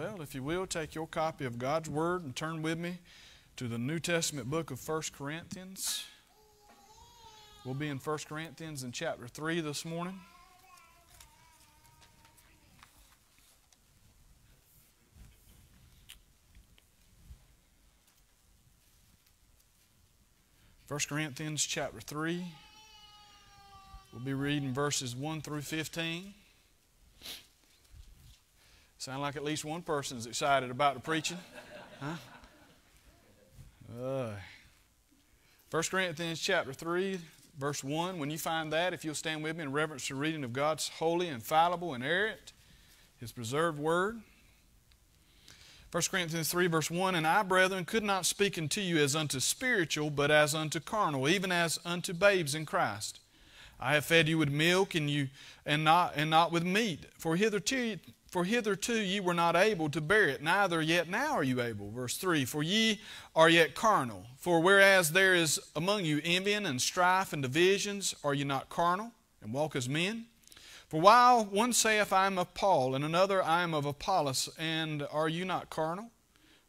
Well, if you will, take your copy of God's Word and turn with me to the New Testament book of 1 Corinthians. We'll be in 1 Corinthians in chapter 3 this morning. First Corinthians chapter 3. We'll be reading verses 1 through 15. Sound like at least one person is excited about the preaching? Huh? Uh, 1 Corinthians chapter 3, verse 1. When you find that, if you'll stand with me in reverence to reading of God's holy, and infallible, inerrant, His preserved word. 1 Corinthians 3, verse 1 And I, brethren, could not speak unto you as unto spiritual, but as unto carnal, even as unto babes in Christ. I have fed you with milk and you and not and not with meat. For hitherto for hitherto ye were not able to bear it, neither yet now are you able. Verse 3 For ye are yet carnal. For whereas there is among you envying and strife and divisions, are ye not carnal and walk as men? For while one saith, I am of Paul, and another, I am of Apollos, and are you not carnal?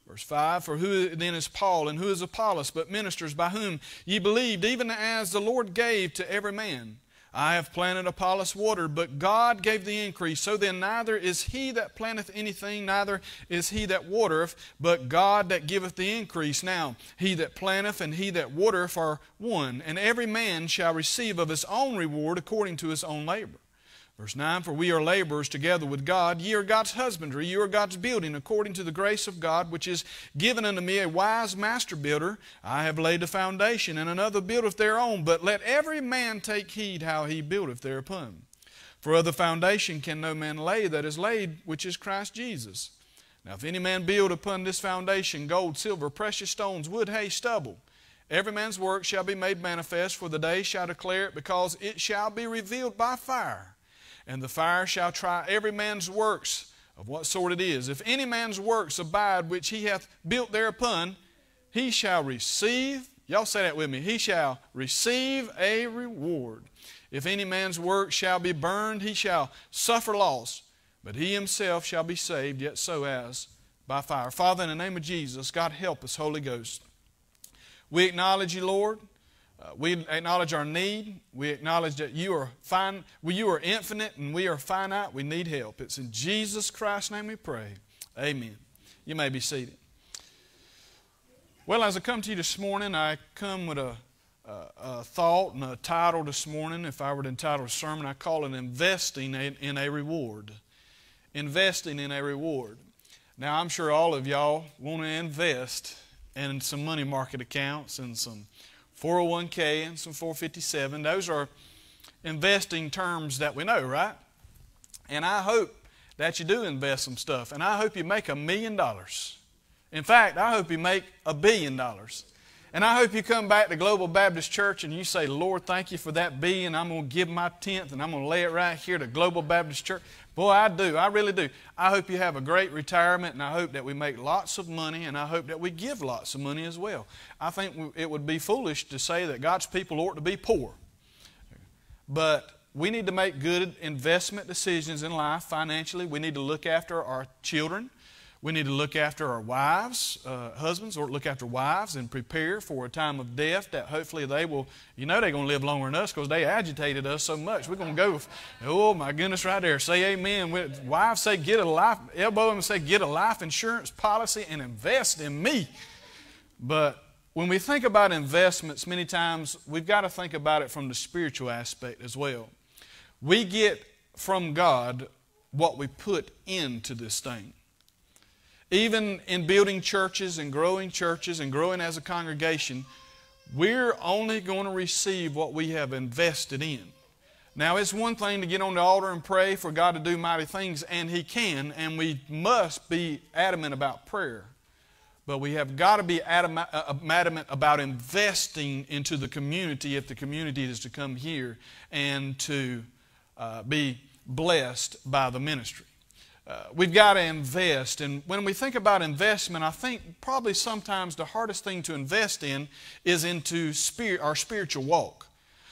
Verse 5 For who then is Paul, and who is Apollos, but ministers by whom ye believed, even as the Lord gave to every man? I have planted Apollos watered, but God gave the increase. So then neither is he that planteth anything, neither is he that watereth, but God that giveth the increase. Now he that planteth and he that watereth are one, and every man shall receive of his own reward according to his own labor. Verse 9 For we are laborers together with God. Ye are God's husbandry. You are God's building, according to the grace of God, which is given unto me, a wise master builder. I have laid the foundation, and another buildeth thereon. But let every man take heed how he buildeth thereupon. For other foundation can no man lay that is laid, which is Christ Jesus. Now, if any man build upon this foundation gold, silver, precious stones, wood, hay, stubble, every man's work shall be made manifest, for the day shall declare it, because it shall be revealed by fire and the fire shall try every man's works of what sort it is. If any man's works abide which he hath built thereupon, he shall receive, y'all say that with me, he shall receive a reward. If any man's work shall be burned, he shall suffer loss, but he himself shall be saved, yet so as by fire. Father, in the name of Jesus, God help us, Holy Ghost. We acknowledge you, Lord. Uh, we acknowledge our need. We acknowledge that you are fine, well, you are infinite and we are finite. We need help. It's in Jesus Christ's name we pray. Amen. You may be seated. Well, as I come to you this morning, I come with a, a, a thought and a title this morning. If I were to entitle a sermon, I call it Investing in, in a Reward. Investing in a Reward. Now, I'm sure all of y'all want to invest in some money market accounts and some 401k and some 457. Those are investing terms that we know, right? And I hope that you do invest some stuff. And I hope you make a million dollars. In fact, I hope you make a billion dollars. And I hope you come back to Global Baptist Church and you say, Lord, thank you for that billion. I'm going to give my tenth and I'm going to lay it right here to Global Baptist Church. Boy, I do. I really do. I hope you have a great retirement and I hope that we make lots of money and I hope that we give lots of money as well. I think it would be foolish to say that God's people ought to be poor. But we need to make good investment decisions in life financially. We need to look after our children. We need to look after our wives, uh, husbands, or look after wives and prepare for a time of death that hopefully they will, you know, they're going to live longer than us because they agitated us so much. We're going to go, oh my goodness, right there. Say amen. Wives say, get a life, elbow them and say, get a life insurance policy and invest in me. But when we think about investments, many times we've got to think about it from the spiritual aspect as well. We get from God what we put into this thing. Even in building churches and growing churches and growing as a congregation, we're only going to receive what we have invested in. Now, it's one thing to get on the altar and pray for God to do mighty things, and He can, and we must be adamant about prayer. But we have got to be uh, uh, adamant about investing into the community if the community is to come here and to uh, be blessed by the ministry. Uh, we've got to invest. And when we think about investment, I think probably sometimes the hardest thing to invest in is into spirit, our spiritual walk.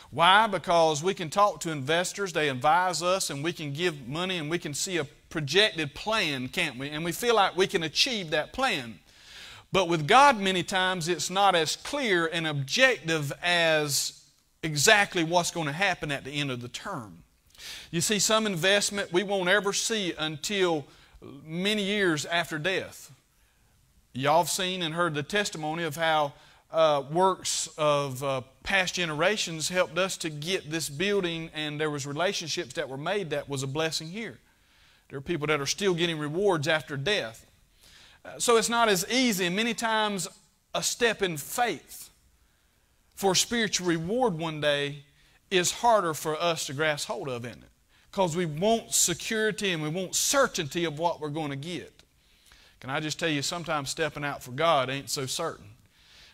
Why? Because we can talk to investors, they advise us, and we can give money and we can see a projected plan, can't we? And we feel like we can achieve that plan. But with God, many times it's not as clear and objective as exactly what's going to happen at the end of the term. You see, some investment we won't ever see until many years after death. Y'all have seen and heard the testimony of how uh, works of uh, past generations helped us to get this building, and there was relationships that were made that was a blessing here. There are people that are still getting rewards after death. Uh, so it's not as easy, many times a step in faith for spiritual reward one day is harder for us to grasp hold of, isn't it? Because we want security and we want certainty of what we're going to get. Can I just tell you, sometimes stepping out for God ain't so certain.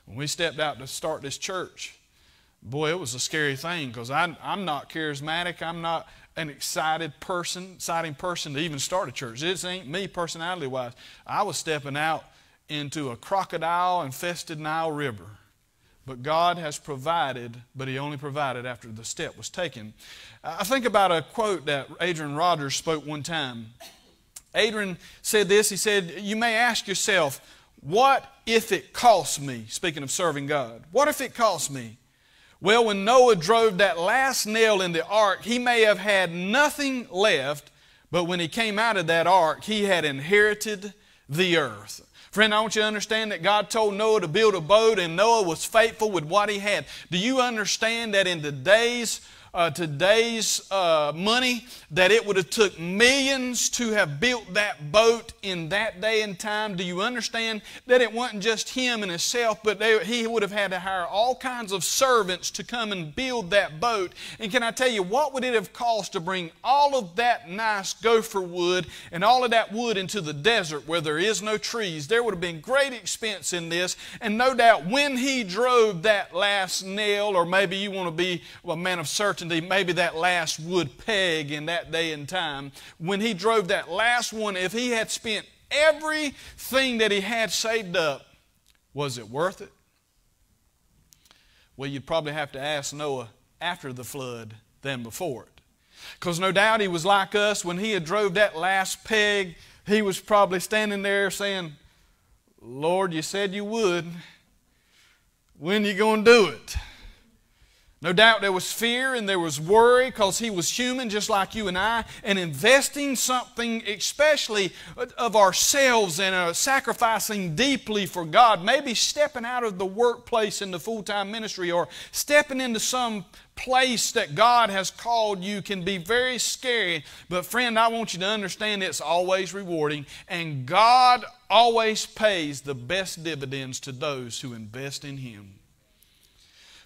When we stepped out to start this church, boy, it was a scary thing because I'm not charismatic. I'm not an excited person, exciting person to even start a church. This ain't me personality wise. I was stepping out into a crocodile infested Nile River but God has provided, but He only provided after the step was taken. I think about a quote that Adrian Rogers spoke one time. Adrian said this He said, You may ask yourself, what if it costs me? Speaking of serving God, what if it costs me? Well, when Noah drove that last nail in the ark, he may have had nothing left, but when he came out of that ark, he had inherited the earth. Friend, I want you to understand that God told Noah to build a boat and Noah was faithful with what he had. Do you understand that in the days uh, today's uh, money that it would have took millions to have built that boat in that day and time. Do you understand that it wasn't just him and himself, but they, he would have had to hire all kinds of servants to come and build that boat? And can I tell you, what would it have cost to bring all of that nice gopher wood and all of that wood into the desert where there is no trees? There would have been great expense in this. And no doubt when he drove that last nail, or maybe you want to be a man of maybe that last wood peg in that day and time, when he drove that last one, if he had spent everything that he had saved up, was it worth it? Well, you'd probably have to ask Noah after the flood than before it. Because no doubt he was like us when he had drove that last peg, he was probably standing there saying, Lord, you said you would. When are you going to do it? No doubt there was fear and there was worry because he was human just like you and I, and investing something, especially of ourselves and uh, sacrificing deeply for God, maybe stepping out of the workplace in the full time ministry or stepping into some place that God has called you can be very scary. But, friend, I want you to understand it's always rewarding, and God always pays the best dividends to those who invest in Him.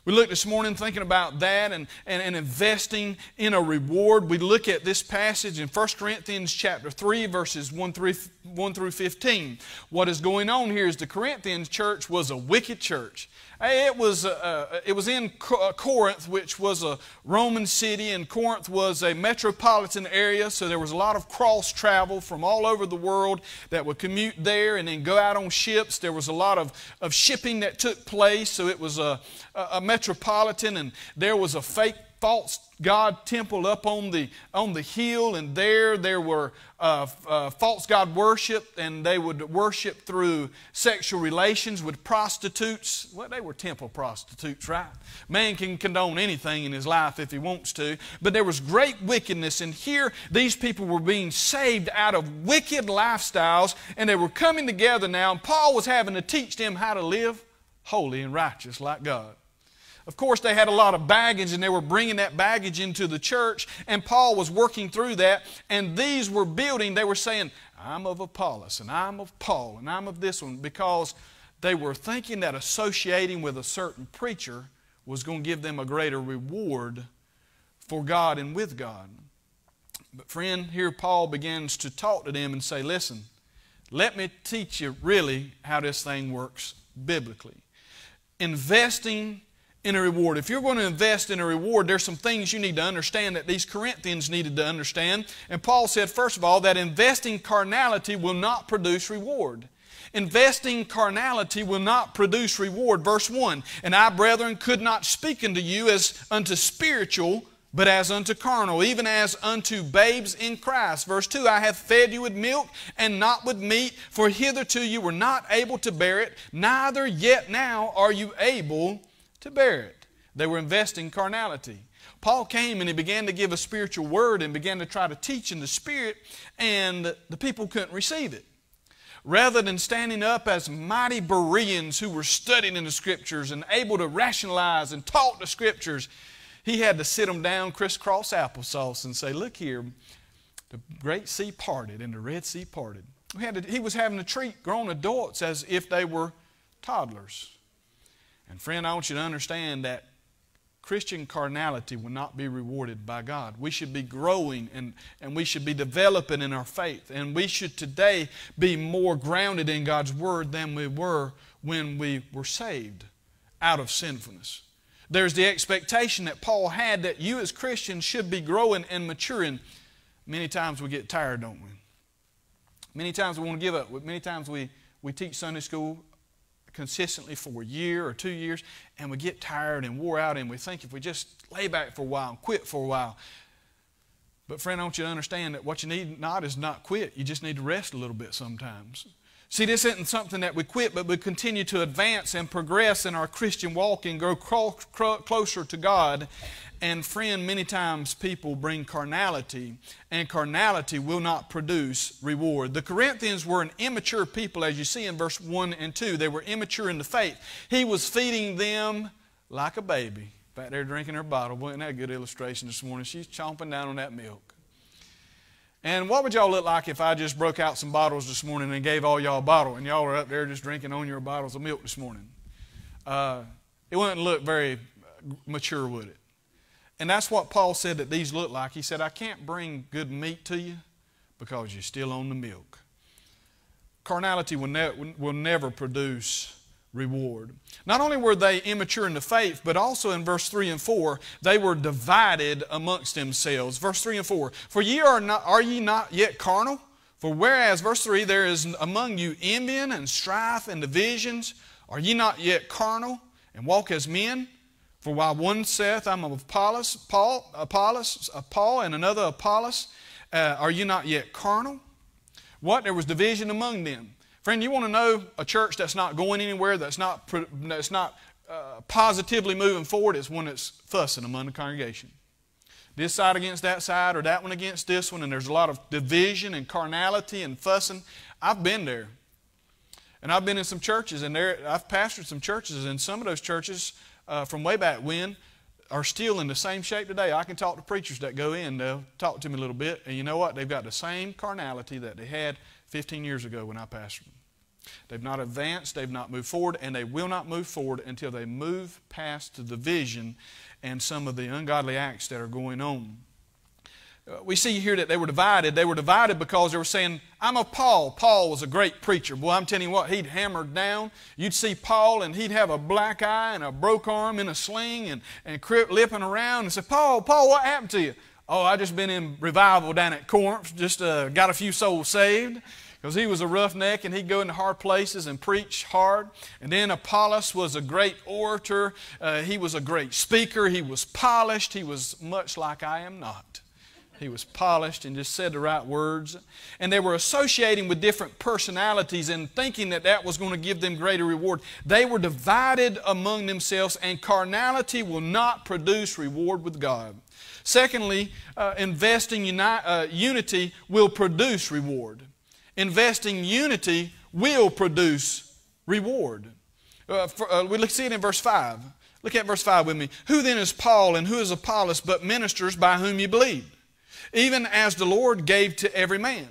We look this morning thinking about that and, and, and, investing in a reward. We look at this passage in 1 Corinthians chapter 3, verses 1 through, 1 through 15. What is going on here is the Corinthians church was a wicked church. It was, uh, uh it was in uh, Corinth, which was a Roman city, and Corinth was a metropolitan area, so there was a lot of cross travel from all over the world that would commute there and then go out on ships. There was a lot of, of shipping that took place, so it was a, a metropolitan, and there was a fake false god temple up on the, on the hill, and there there were uh, uh, false god worship, and they would worship through sexual relations with prostitutes. Well, they were temple prostitutes, right? Man can condone anything in his life if he wants to, but there was great wickedness, and here these people were being saved out of wicked lifestyles, and they were coming together now, and Paul was having to teach them how to live holy and righteous like God. Of course, they had a lot of baggage and they were bringing that baggage into the church, and Paul was working through that. And these were building, they were saying, I'm of Apollos, and I'm of Paul, and I'm of this one, because they were thinking that associating with a certain preacher was going to give them a greater reward for God and with God. But, friend, here Paul begins to talk to them and say, Listen, let me teach you really how this thing works biblically. Investing in a reward. If you're going to invest in a reward, there's some things you need to understand that these Corinthians needed to understand. And Paul said, first of all, that investing carnality will not produce reward. Investing carnality will not produce reward. Verse 1 And I, brethren, could not speak unto you as unto spiritual, but as unto carnal, even as unto babes in Christ. Verse 2 I have fed you with milk and not with meat, for hitherto you were not able to bear it, neither yet now are you able to bear it. They were investing carnality. Paul came and he began to give a spiritual word and began to try to teach in the Spirit, and the people couldn't receive it. Rather than standing up as mighty Bereans who were studying in the Scriptures and able to rationalize and talk the Scriptures, he had to sit them down crisscross applesauce and say, Look here, the great sea parted and the Red Sea parted. To, he was having to treat grown adults as if they were toddlers. And friend, I want you to understand that Christian carnality will not be rewarded by God. We should be growing and, and we should be developing in our faith. And we should today be more grounded in God's Word than we were when we were saved out of sinfulness. There's the expectation that Paul had that you as Christians should be growing and maturing. Many times we get tired, don't we? Many times we want to give up. Many times we, we teach Sunday school consistently for a year or two years, and we get tired and wore out, and we think if we just lay back for a while and quit for a while. But, friend, I want you to understand that what you need not is not quit. You just need to rest a little bit sometimes. See, this isn't something that we quit, but we continue to advance and progress in our Christian walk and grow closer to God. And, friend, many times people bring carnality, and carnality will not produce reward. The Corinthians were an immature people, as you see in verse 1 and 2. They were immature in the faith. He was feeding them like a baby. Back there drinking her bottle. Wasn't that a good illustration this morning? She's chomping down on that milk. And what would y'all look like if I just broke out some bottles this morning and gave all y'all a bottle and y'all are up there just drinking on your bottles of milk this morning? Uh, it wouldn't look very mature, would it? And that's what Paul said that these look like. He said, I can't bring good meat to you because you're still on the milk. Carnality will, ne- will never produce reward. Not only were they immature in the faith, but also in verse 3 and 4, they were divided amongst themselves. Verse 3 and 4, For ye are, not, are ye not yet carnal? For whereas, verse 3, there is among you envying and strife and divisions, are ye not yet carnal and walk as men? For while one saith, I'm of Apollos, Paul, Apollos, uh, Paul and another Apollos, uh, are you not yet carnal? What? There was division among them. Friend, you want to know a church that's not going anywhere, that's not, that's not uh, positively moving forward, is one that's fussing among the congregation. This side against that side, or that one against this one, and there's a lot of division and carnality and fussing. I've been there. And I've been in some churches, and there, I've pastored some churches, and some of those churches uh, from way back when are still in the same shape today. I can talk to preachers that go in, they'll talk to me a little bit, and you know what? They've got the same carnality that they had 15 years ago when I pastored them. They've not advanced, they've not moved forward, and they will not move forward until they move past the division and some of the ungodly acts that are going on. Uh, we see here that they were divided. They were divided because they were saying, I'm a Paul. Paul was a great preacher. Boy, I'm telling you what, he'd hammered down. You'd see Paul and he'd have a black eye and a broke arm in a sling and, and lipping around and say, Paul, Paul, what happened to you? Oh, I just been in revival down at Corinth, just uh, got a few souls saved because he was a roughneck and he'd go into hard places and preach hard. And then Apollos was a great orator. Uh, he was a great speaker. He was polished. He was much like I am not. He was polished and just said the right words. And they were associating with different personalities and thinking that that was going to give them greater reward. They were divided among themselves, and carnality will not produce reward with God. Secondly, uh, investing uni- uh, unity will produce reward investing unity will produce reward. Uh, for, uh, we see it in verse 5. Look at verse 5 with me. Who then is Paul and who is Apollos but ministers by whom you believe? Even as the Lord gave to every man.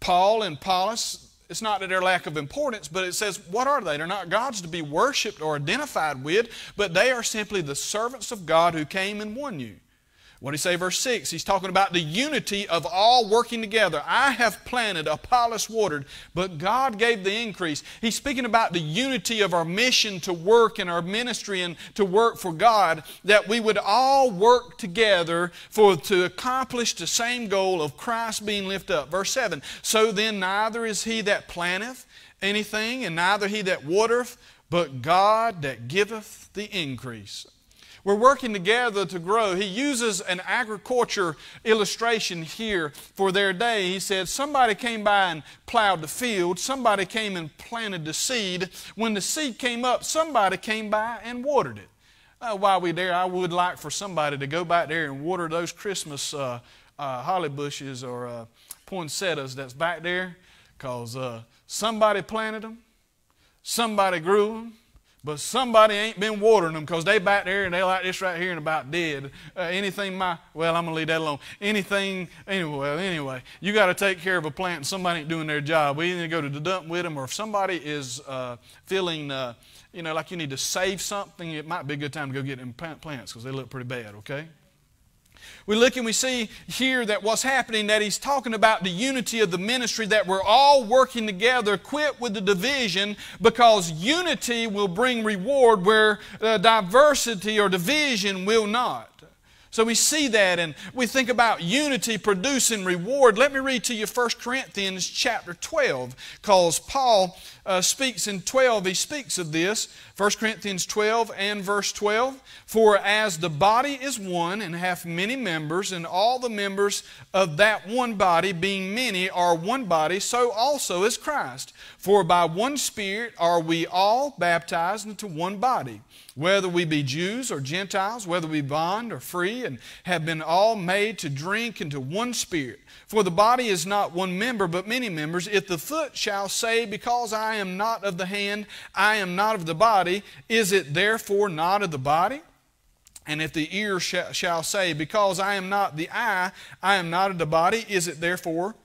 Paul and Apollos, it's not that they're lack of importance, but it says, what are they? They're not gods to be worshiped or identified with, but they are simply the servants of God who came and won you. What do he say, verse 6? He's talking about the unity of all working together. I have planted, Apollos watered, but God gave the increase. He's speaking about the unity of our mission to work in our ministry and to work for God, that we would all work together for to accomplish the same goal of Christ being lifted up. Verse 7 So then neither is he that planteth anything, and neither he that watereth, but God that giveth the increase. We're working together to grow. He uses an agriculture illustration here for their day. He said, Somebody came by and plowed the field, somebody came and planted the seed. When the seed came up, somebody came by and watered it. Uh, while we're there, I would like for somebody to go back there and water those Christmas uh, uh, holly bushes or uh, poinsettias that's back there because uh, somebody planted them, somebody grew them, but somebody ain't been watering them because they back there and they like this right here and about dead. Uh, anything my, well, I'm going to leave that alone. Anything, anyway, well, anyway, you got to take care of a plant and somebody ain't doing their job. We either go to the dump with them or if somebody is uh, feeling, uh, you know, like you need to save something, it might be a good time to go get them plants because they look pretty bad, okay? We look and we see here that what's happening, that he's talking about the unity of the ministry, that we're all working together, quit with the division, because unity will bring reward where uh, diversity or division will not. So we see that and we think about unity producing reward. Let me read to you 1 Corinthians chapter 12 because Paul uh, speaks in 12, he speaks of this. 1 Corinthians 12 and verse 12. For as the body is one and hath many members, and all the members of that one body, being many, are one body, so also is Christ. For by one Spirit are we all baptized into one body whether we be Jews or Gentiles, whether we bond or free, and have been all made to drink into one spirit. For the body is not one member, but many members. If the foot shall say, Because I am not of the hand, I am not of the body, is it therefore not of the body? And if the ear sh shall say, Because I am not the eye, I am not of the body, is it therefore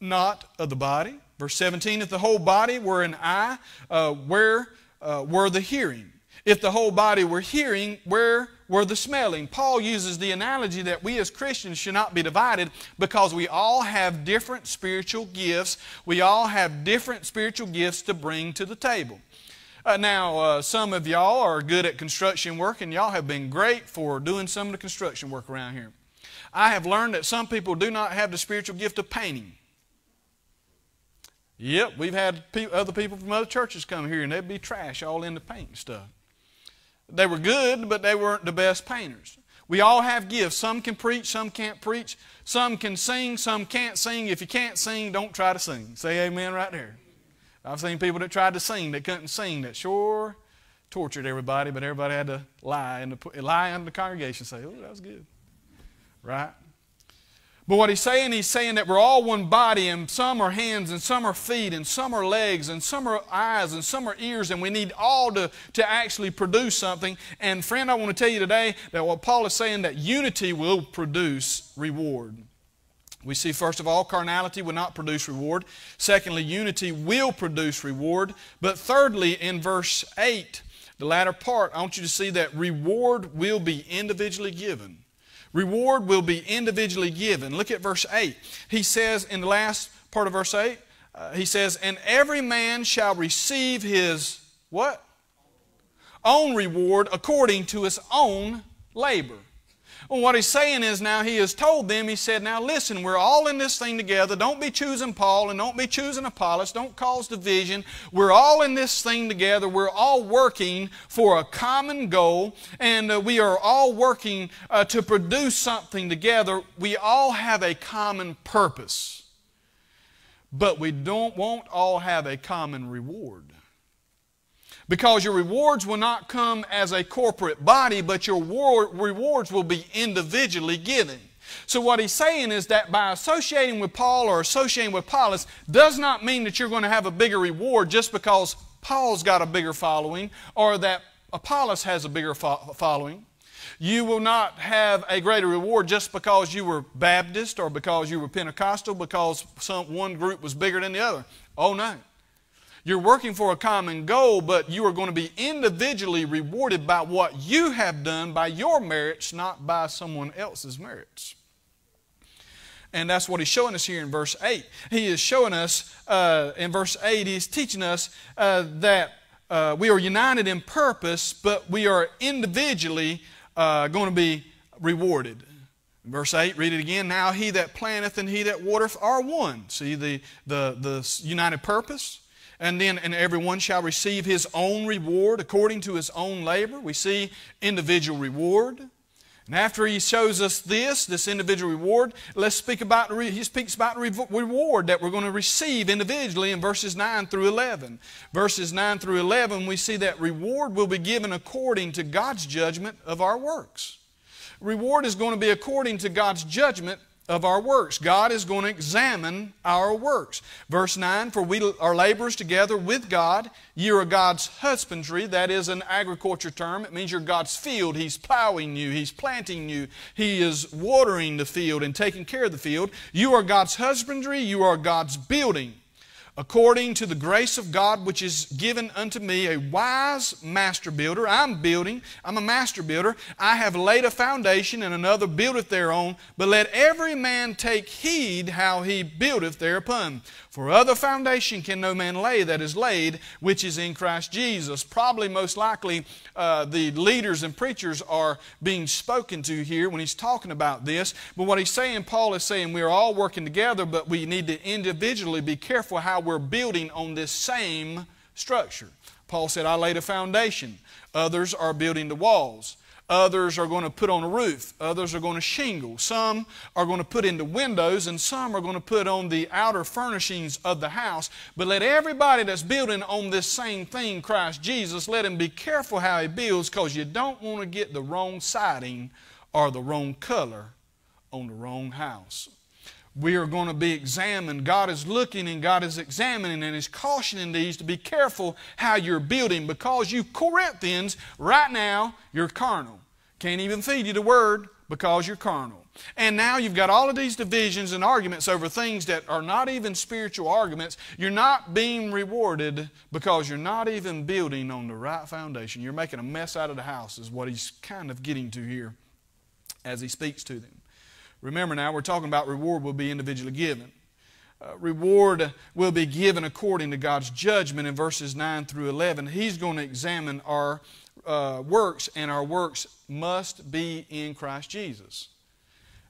not of the body? Verse 17, if the whole body were an eye, uh, where uh, were the hearing? If the whole body were hearing, where were the smelling? Paul uses the analogy that we as Christians should not be divided because we all have different spiritual gifts. We all have different spiritual gifts to bring to the table. Uh, now, uh, some of y'all are good at construction work, and y'all have been great for doing some of the construction work around here. I have learned that some people do not have the spiritual gift of painting. Yep, we've had pe other people from other churches come here, and they'd be trash all into painting stuff. They were good, but they weren't the best painters. We all have gifts. Some can preach, some can't preach. Some can sing, some can't sing. If you can't sing, don't try to sing. Say amen right there. I've seen people that tried to sing that couldn't sing that sure tortured everybody, but everybody had to lie the, lie in the congregation say, oh, that was good. Right? But what he's saying, he's saying that we're all one body, and some are hands, and some are feet, and some are legs, and some are eyes, and some are ears, and we need all to, to actually produce something. And friend, I want to tell you today that what Paul is saying, that unity will produce reward. We see, first of all, carnality will not produce reward. Secondly, unity will produce reward. But thirdly, in verse 8, the latter part, I want you to see that reward will be individually given. Reward will be individually given. Look at verse 8. He says in the last part of verse 8, uh, he says, And every man shall receive his what? Own reward according to his own labor. Well, what he's saying is now he has told them, he said, Now listen, we're all in this thing together. Don't be choosing Paul and don't be choosing Apollos. Don't cause division. We're all in this thing together. We're all working for a common goal and uh, we are all working uh, to produce something together. We all have a common purpose. But we don't, won't all have a common reward. Because your rewards will not come as a corporate body, but your rewards will be individually given. So what he's saying is that by associating with Paul or associating with Apollos does not mean that you're going to have a bigger reward just because Paul's got a bigger following or that Apollos has a bigger fo- following. You will not have a greater reward just because you were Baptist or because you were Pentecostal, because some, one group was bigger than the other. Oh no. You're working for a common goal, but you are going to be individually rewarded by what you have done by your merits, not by someone else's merits. And that's what he's showing us here in verse 8. He is showing us, uh, in verse 8, he's teaching us uh, that uh, we are united in purpose, but we are individually uh, going to be rewarded. Verse 8, read it again. Now he that planteth and he that watereth are one. See the, the, the united purpose? And then and everyone shall receive his own reward according to his own labor. We see individual reward. And after he shows us this, this individual reward, let's speak about, he speaks about reward that we're going to receive individually in verses 9 through 11. Verses 9 through 11, we see that reward will be given according to God's judgment of our works. Reward is going to be according to God's judgment of our works. God is going to examine our works. Verse 9, for we are laborers together with God. You are God's husbandry. That is an agriculture term. It means you're God's field. He's plowing you. He's planting you. He is watering the field and taking care of the field. You are God's husbandry. You are God's building according to the grace of God which is given unto me, a wise master builder. I'm building, I'm a master builder. I have laid a foundation, and another buildeth thereon. But let every man take heed how he buildeth thereupon. For other foundation can no man lay that is laid, which is in Christ Jesus. Probably most likely uh, the leaders and preachers are being spoken to here when he's talking about this. But what he's saying, Paul is saying, we are all working together, but we need to individually be careful how we're building on this same structure. Paul said, I laid a foundation. Others are building the walls. Others are going to put on a roof. Others are going to shingle. Some are going to put into windows, and some are going to put on the outer furnishings of the house. But let everybody that's building on this same thing, Christ Jesus, let him be careful how he builds because you don't want to get the wrong siding or the wrong color on the wrong house we are going to be examined. God is looking and God is examining and is cautioning these to be careful how you're building because you Corinthians, right now, you're carnal. Can't even feed you the word because you're carnal. And now you've got all of these divisions and arguments over things that are not even spiritual arguments. You're not being rewarded because you're not even building on the right foundation. You're making a mess out of the house, is what he's kind of getting to here as he speaks to them. Remember now, we're talking about reward will be individually given. Uh, reward will be given according to God's judgment in verses 9 through 11. He's going to examine our uh, works, and our works must be in Christ Jesus.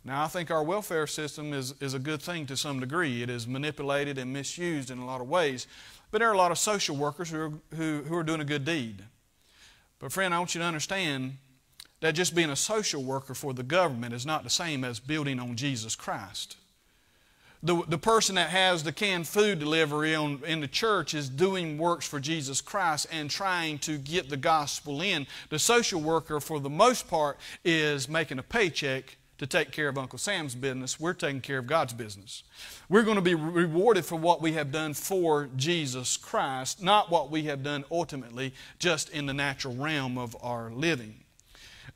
Now, I think our welfare system is, is a good thing to some degree. It is manipulated and misused in a lot of ways. But there are a lot of social workers who are, who, who are doing a good deed. But, friend, I want you to understand that just being a social worker for the government is not the same as building on Jesus Christ. The, the person that has the canned food delivery on, in the church is doing works for Jesus Christ and trying to get the gospel in. The social worker, for the most part, is making a paycheck to take care of Uncle Sam's business. We're taking care of God's business. We're going to be rewarded for what we have done for Jesus Christ, not what we have done ultimately just in the natural realm of our living.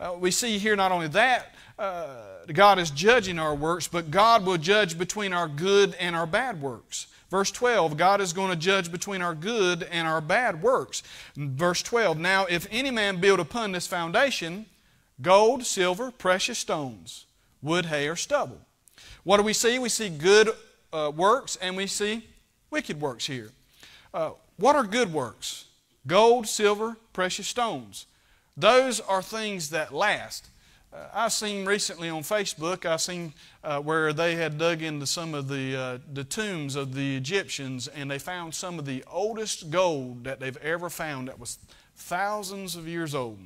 Uh, we see here not only that, uh, God is judging our works, but God will judge between our good and our bad works. Verse 12, God is going to judge between our good and our bad works. Verse 12, now if any man build upon this foundation gold, silver, precious stones, wood, hay, or stubble. What do we see? We see good uh, works and we see wicked works here. Uh, what are good works? Gold, silver, precious stones. Those are things that last. Uh, I've seen recently on Facebook, I've seen uh, where they had dug into some of the, uh, the tombs of the Egyptians and they found some of the oldest gold that they've ever found that was thousands of years old.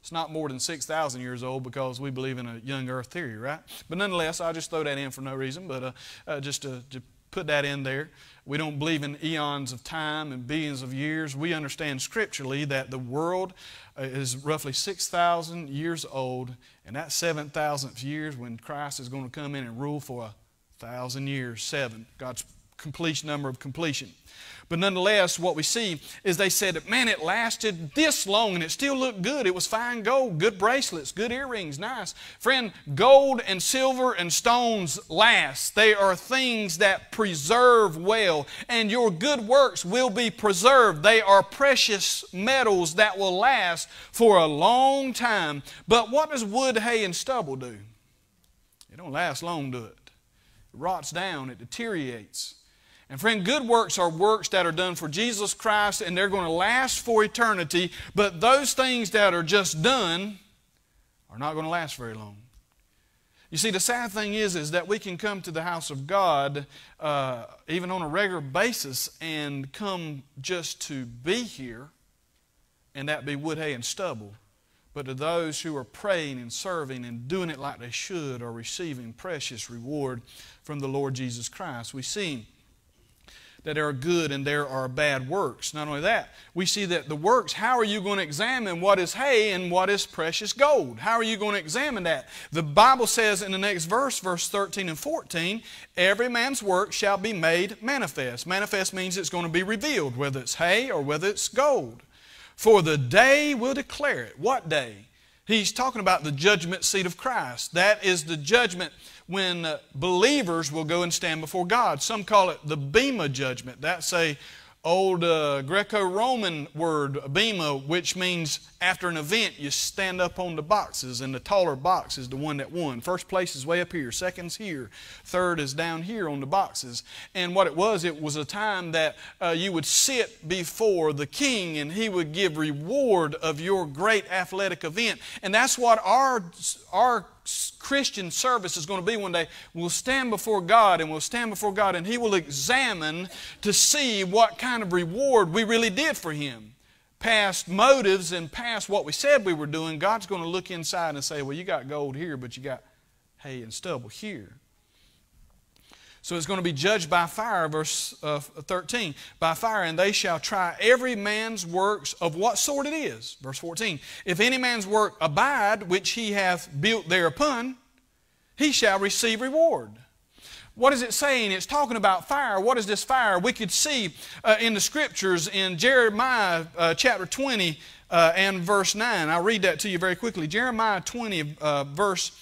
It's not more than 6,000 years old because we believe in a young earth theory, right? But nonetheless, I'll just throw that in for no reason, but uh, uh, just to, to put that in there. We don't believe in eons of time and billions of years. We understand scripturally that the world uh, is roughly 6,000 years old, and that 7,000th year is when Christ is going to come in and rule for a thousand years, seven, God's completion number of completion. But nonetheless, what we see is they said, man, it lasted this long and it still looked good. It was fine gold, good bracelets, good earrings, nice. Friend, gold and silver and stones last. They are things that preserve well, and your good works will be preserved. They are precious metals that will last for a long time. But what does wood, hay, and stubble do? It don't last long, do it? It rots down, it deteriorates. And friend, good works are works that are done for Jesus Christ and they're going to last for eternity. But those things that are just done are not going to last very long. You see, the sad thing is, is that we can come to the house of God uh, even on a regular basis and come just to be here, and that be wood, hay, and stubble. But to those who are praying and serving and doing it like they should are receiving precious reward from the Lord Jesus Christ. We see that there are good and there are bad works. Not only that, we see that the works, how are you going to examine what is hay and what is precious gold? How are you going to examine that? The Bible says in the next verse, verse 13 and 14, every man's work shall be made manifest. Manifest means it's going to be revealed, whether it's hay or whether it's gold. For the day will declare it. What day? He's talking about the judgment seat of Christ. That is the judgment when uh, believers will go and stand before God. Some call it the Bema judgment. That's a old uh, Greco-Roman word, bema, which means after an event, you stand up on the boxes, and the taller box is the one that won. First place is way up here, second's here, third is down here on the boxes. And what it was, it was a time that uh, you would sit before the king, and he would give reward of your great athletic event. And that's what our, our Christian service is going to be one day. We'll stand before God and we'll stand before God and He will examine to see what kind of reward we really did for Him. Past motives and past what we said we were doing, God's going to look inside and say, Well, you got gold here, but you got hay and stubble here. So it's going to be judged by fire, verse uh, 13. By fire, and they shall try every man's works of what sort it is. Verse 14. If any man's work abide, which he hath built thereupon, he shall receive reward. What is it saying? It's talking about fire. What is this fire? We could see uh, in the scriptures in Jeremiah uh, chapter 20 uh, and verse 9. I'll read that to you very quickly. Jeremiah 20, uh, verse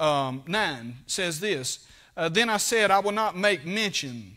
um, 9 says this uh, then I said, I will not make mention,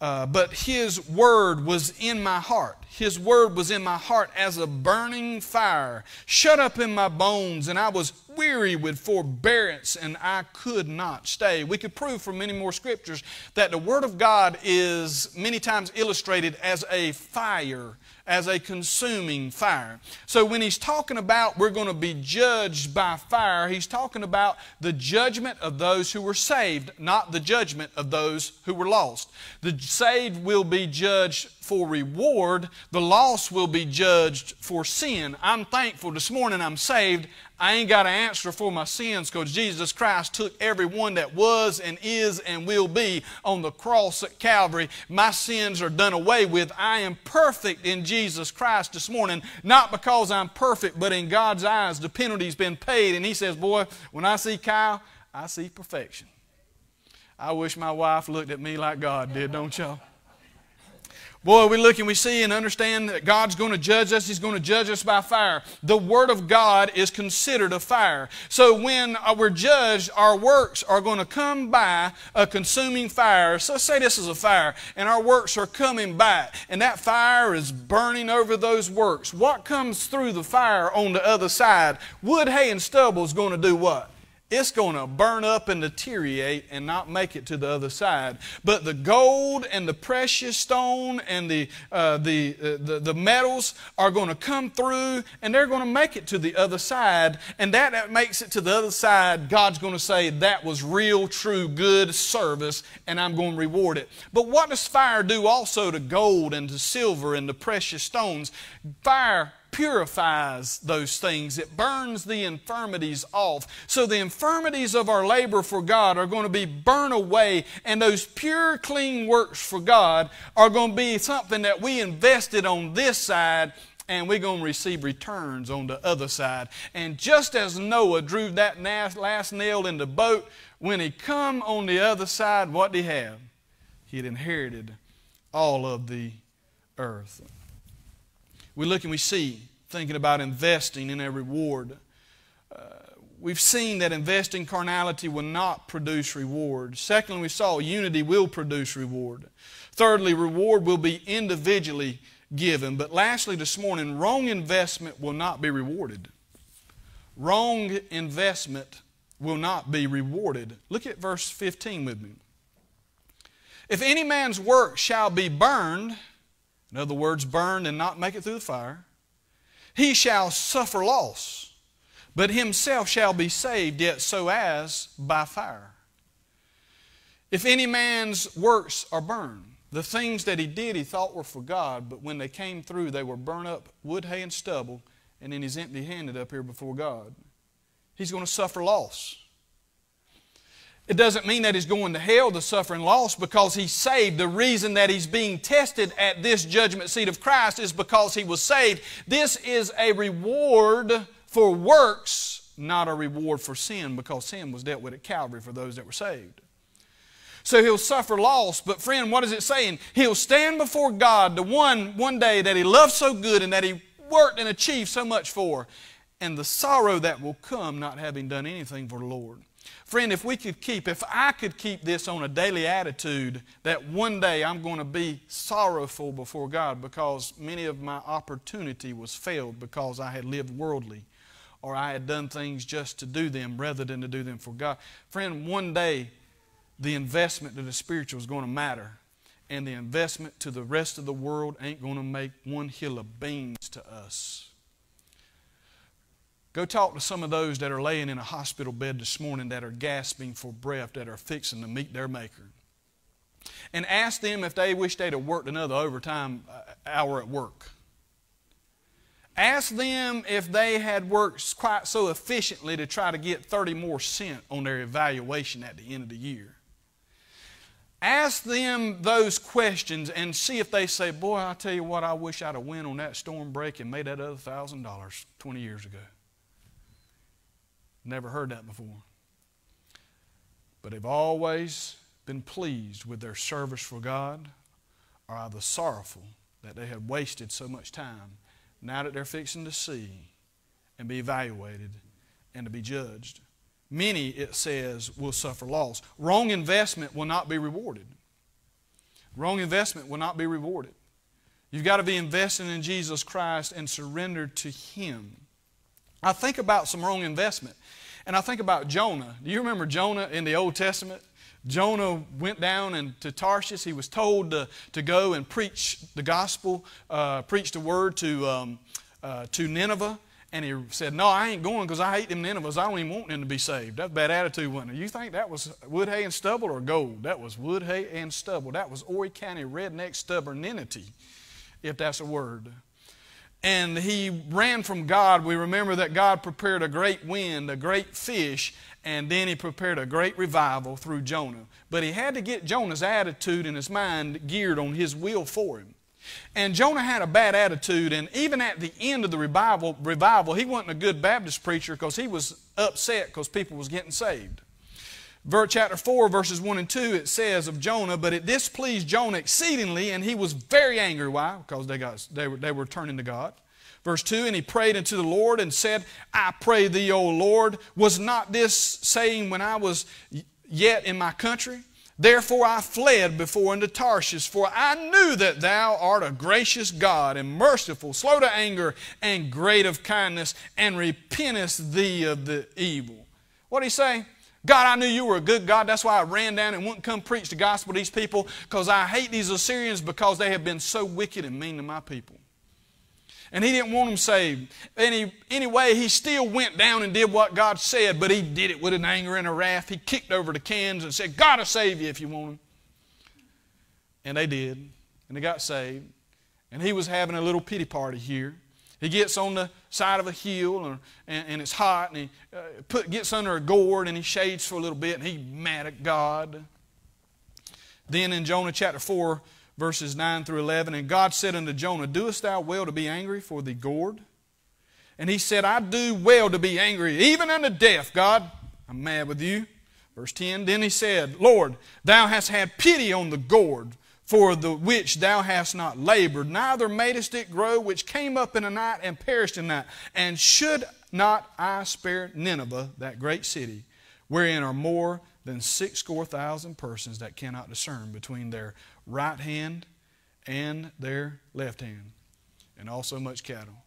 uh, but his word was in my heart. His word was in my heart as a burning fire, shut up in my bones, and I was weary with forbearance, and I could not stay. We could prove from many more scriptures that the Word of God is many times illustrated as a fire as a consuming fire. So when he's talking about we're going to be judged by fire, he's talking about the judgment of those who were saved, not the judgment of those who were lost. The saved will be judged for reward, the lost will be judged for sin. I'm thankful this morning I'm saved. I ain't got to answer for my sins because Jesus Christ took every one that was and is and will be on the cross at Calvary. My sins are done away with. I am perfect in Jesus Christ this morning, not because I'm perfect, but in God's eyes, the penalty's been paid. And He says, Boy, when I see Kyle, I see perfection. I wish my wife looked at me like God did, don't y'all? Boy, we look and we see and understand that God's going to judge us. He's going to judge us by fire. The Word of God is considered a fire. So when uh, we're judged, our works are going to come by a consuming fire. So say this is a fire, and our works are coming by, and that fire is burning over those works. What comes through the fire on the other side? Wood, hay, and stubble is going to do what? It's going to burn up and deteriorate and not make it to the other side. But the gold and the precious stone and the, uh, the, uh, the, the, metals are going to come through and they're going to make it to the other side. And that, that makes it to the other side, God's going to say, That was real, true, good service, and I'm going to reward it. But what does fire do also to gold and to silver and the precious stones? Fire purifies those things. It burns the infirmities off. So the infirmities of our labor for God are going to be burned away, and those pure, clean works for God are going to be something that we invested on this side and we're going to receive returns on the other side. And just as Noah drew that last nail in the boat, when he come on the other side, what did he have? He had inherited all of the earth we look and we see, thinking about investing in a reward. Uh, we've seen that investing carnality will not produce reward. Secondly, we saw unity will produce reward. Thirdly, reward will be individually given. But lastly, this morning, wrong investment will not be rewarded. Wrong investment will not be rewarded. Look at verse 15 with me. If any man's work shall be burned, in other words, burned and not make it through the fire, he shall suffer loss, but himself shall be saved, yet so as by fire. If any man's works are burned, the things that he did he thought were for God, but when they came through, they were burned up, wood, hay, and stubble, and then he's empty handed up here before God. He's going to suffer loss. It doesn't mean that he's going to hell to suffer and loss because he's saved. The reason that he's being tested at this judgment seat of Christ is because he was saved. This is a reward for works, not a reward for sin because sin was dealt with at Calvary for those that were saved. So he'll suffer loss. But friend, what is it saying? He'll stand before God, the one one day that he loved so good and that he worked and achieved so much for, and the sorrow that will come not having done anything for the Lord. Friend, if we could keep, if I could keep this on a daily attitude that one day I'm going to be sorrowful before God because many of my opportunity was failed because I had lived worldly or I had done things just to do them rather than to do them for God. Friend, one day the investment to the spiritual is going to matter and the investment to the rest of the world ain't going to make one hill of beans to us. Go talk to some of those that are laying in a hospital bed this morning that are gasping for breath, that are fixing to meet their Maker. And ask them if they wish they'd have worked another overtime uh, hour at work. Ask them if they had worked quite so efficiently to try to get 30 more cent on their evaluation at the end of the year. Ask them those questions and see if they say, Boy, I tell you what, I wish I'd have went on that storm break and made that other thousand dollars 20 years ago. Never heard that before. But they've always been pleased with their service for God or either sorrowful that they have wasted so much time now that they're fixing to see and be evaluated and to be judged. Many, it says, will suffer loss. Wrong investment will not be rewarded. Wrong investment will not be rewarded. You've got to be investing in Jesus Christ and surrendered to Him. I think about some wrong investment. And I think about Jonah. Do you remember Jonah in the Old Testament? Jonah went down and to Tarshish. He was told to, to go and preach the gospel, uh, preach the word to, um, uh, to Nineveh. And he said, No, I ain't going because I hate them Ninevehs. I don't even want them to be saved. That's bad attitude, wasn't it? You think that was wood, hay, and stubble or gold? That was wood, hay, and stubble. That was Horry County redneck stubbornity, if that's a word and he ran from God, we remember that God prepared a great wind, a great fish, and then he prepared a great revival through Jonah. But he had to get Jonah's attitude and his mind geared on his will for him. And Jonah had a bad attitude, and even at the end of the revival, revival he wasn't a good Baptist preacher because he was upset because people was getting saved. Chapter 4, verses 1 and 2, it says of Jonah, But it displeased Jonah exceedingly, and he was very angry. Why? Because they, got, they, were, they were turning to God. Verse 2 And he prayed unto the Lord and said, I pray thee, O Lord, was not this saying when I was yet in my country? Therefore I fled before unto Tarshish, for I knew that thou art a gracious God and merciful, slow to anger, and great of kindness, and repentest thee of the evil. What did he say? God, I knew you were a good God. That's why I ran down and wouldn't come preach the gospel to these people because I hate these Assyrians because they have been so wicked and mean to my people. And he didn't want them saved. Any, anyway, he still went down and did what God said, but he did it with an anger and a wrath. He kicked over the cans and said, God will save you if you want him. And they did. And they got saved. And he was having a little pity party here. He gets on the side of a hill and, and, and it's hot and he uh, put, gets under a gourd and he shades for a little bit and he's mad at God. Then in Jonah chapter 4, verses 9 through 11. And God said unto Jonah, Doest thou well to be angry for the gourd? And he said, I do well to be angry, even unto death, God. I'm mad with you. Verse 10 Then he said, Lord, thou hast had pity on the gourd, for the which thou hast not labored, neither madest it grow, which came up in a night and perished in a night. And should not I spare Nineveh, that great city, wherein are more than six score thousand persons that cannot discern between their right hand and their left hand, and also much cattle.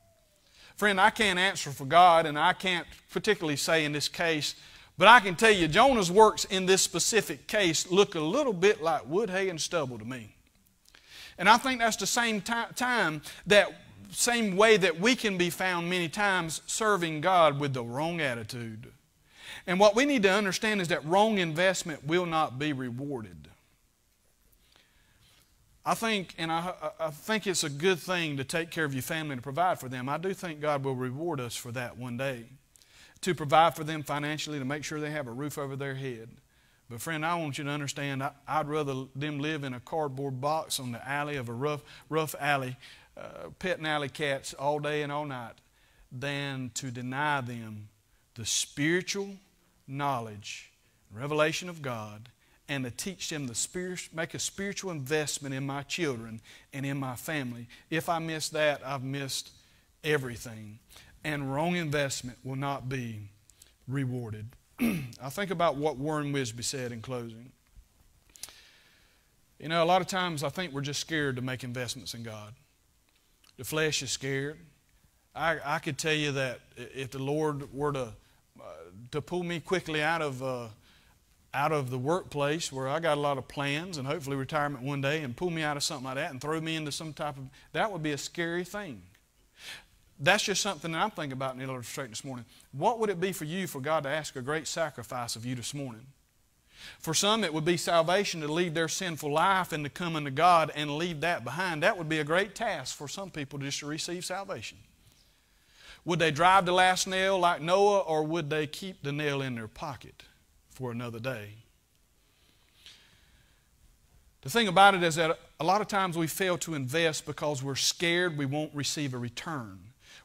Friend, I can't answer for God, and I can't particularly say in this case, but I can tell you Jonah's works in this specific case look a little bit like wood, hay, and stubble to me. And I think that's the same time that same way that we can be found many times serving God with the wrong attitude. And what we need to understand is that wrong investment will not be rewarded. I think, and I, I, think it's a good thing to take care of your family and provide for them. I do think God will reward us for that one day. To provide for them financially, to make sure they have a roof over their head. But, friend, I want you to understand I, would rather them live in a cardboard box on the alley of a rough, rough alley, uh, petting alley cats all day and all night, than to deny them the spiritual knowledge, revelation of God and to teach them the spirit, make a spiritual investment in my children and in my family. If I miss that, I've missed everything. And wrong investment will not be rewarded. I think about what Warren Wiersbe said in closing. You know, a lot of times I think we're just scared to make investments in God. The flesh is scared. I, I could tell you that if the Lord were to, uh, to pull me quickly out of uh, out of the workplace where I got a lot of plans and hopefully retirement one day and pull me out of something like that and throw me into some type of, that would be a scary thing. That's just something that I'm thinking about in the illustration this morning. What would it be for you for God to ask a great sacrifice of you this morning? For some, it would be salvation to leave their sinful life and to come unto God and leave that behind. That would be a great task for some people just to receive salvation. Would they drive the last nail like Noah, or would they keep the nail in their pocket? for another day. The thing about it is that a lot of times we fail to invest because we're scared we won't receive a return.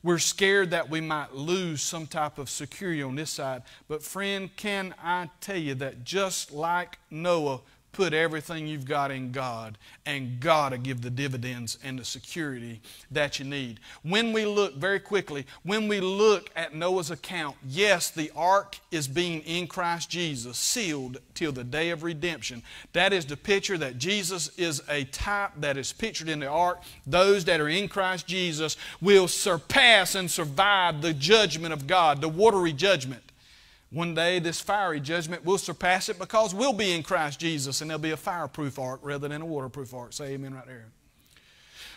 We're scared that we might lose some type of security on this side. But, friend, can I tell you that just like Noah put everything you've got in God, and God will give the dividends and the security that you need. When we look, very quickly, when we look at Noah's account, yes, the ark is being in Christ Jesus, sealed till the day of redemption. That is the picture that Jesus is a type that is pictured in the ark. Those that are in Christ Jesus will surpass and survive the judgment of God, the watery judgment. One day, this fiery judgment will surpass it because we'll be in Christ Jesus and there'll be a fireproof ark rather than a waterproof ark. Say amen right there.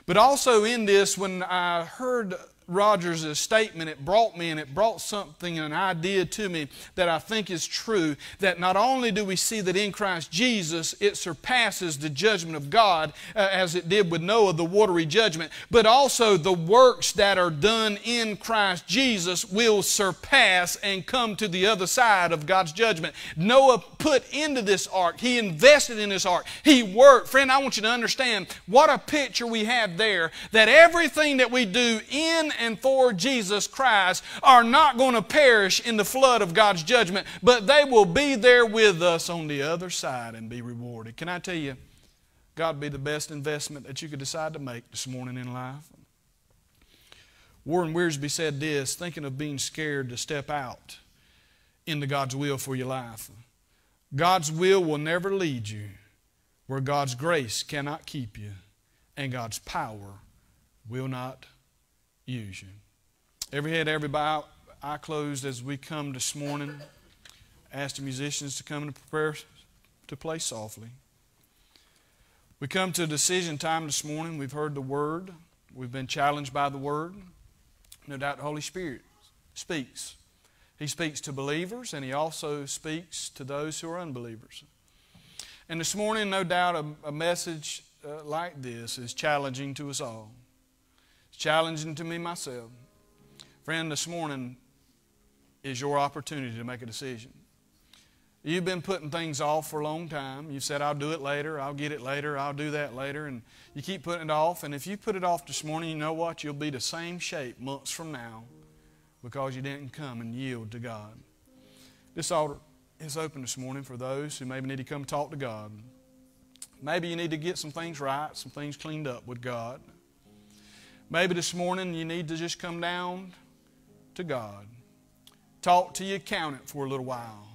But also in this, when I heard Rogers' statement, it brought me and it brought something, an idea to me that I think is true. That not only do we see that in Christ Jesus it surpasses the judgment of God uh, as it did with Noah, the watery judgment, but also the works that are done in Christ Jesus will surpass and come to the other side of God's judgment. Noah put into this ark, he invested in this ark, he worked. Friend, I want you to understand what a picture we have there that everything that we do in and for Jesus Christ are not going to perish in the flood of God's judgment, but they will be there with us on the other side and be rewarded. Can I tell you, God be the best investment that you could decide to make this morning in life? Warren Wiersbe said this, thinking of being scared to step out into God's will for your life. God's will will never lead you where God's grace cannot keep you and God's power will not use you. Every head, every bow, eye closed as we come this morning. Ask the musicians to come and prepare to play softly. We come to decision time this morning. We've heard the Word. We've been challenged by the Word. No doubt the Holy Spirit speaks. He speaks to believers and He also speaks to those who are unbelievers. And this morning, no doubt, a, a message uh, like this is challenging to us all. Challenging to me myself. Friend, this morning is your opportunity to make a decision. You've been putting things off for a long time. You've said, I'll do it later, I'll get it later, I'll do that later. And you keep putting it off. And if you put it off this morning, you know what? You'll be the same shape months from now because you didn't come and yield to God. This altar is open this morning for those who maybe need to come talk to God. Maybe you need to get some things right, some things cleaned up with God. Maybe this morning you need to just come down to God. Talk to your accountant for a little while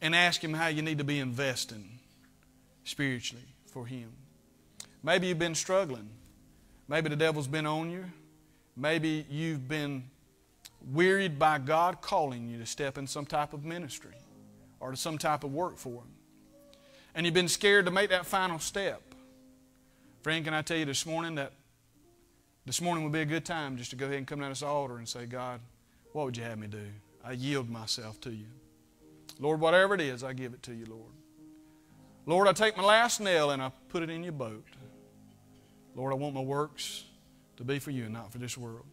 and ask him how you need to be investing spiritually for him. Maybe you've been struggling. Maybe the devil's been on you. Maybe you've been wearied by God calling you to step in some type of ministry or to some type of work for Him. And you've been scared to make that final step. Friend, can I tell you this morning that this morning would be a good time just to go ahead and come down this altar and say, God, what would you have me do? I yield myself to you. Lord, whatever it is, I give it to you, Lord. Lord, I take my last nail and I put it in your boat. Lord, I want my works to be for you and not for this world.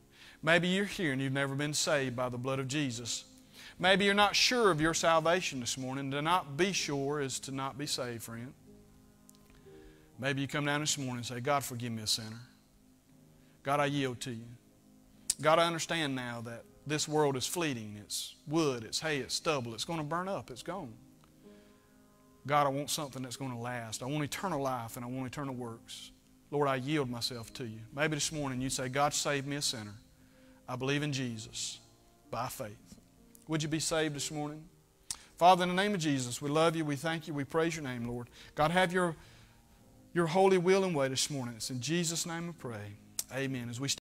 Maybe you're here and you've never been saved by the blood of Jesus. Maybe you're not sure of your salvation this morning. To not be sure is to not be saved, friend. Maybe you come down this morning and say, God, forgive me a sinner. God, I yield to you. God, I understand now that this world is fleeting. It's wood, it's hay, it's stubble. It's going to burn up, it's gone. God, I want something that's going to last. I want eternal life and I want eternal works. Lord, I yield myself to you. Maybe this morning you say, God, save me a sinner. I believe in Jesus by faith. Would you be saved this morning? Father, in the name of Jesus, we love you, we thank you, we praise your name, Lord. God, have your, your holy will and way this morning. It's in Jesus' name we pray. Amen. As we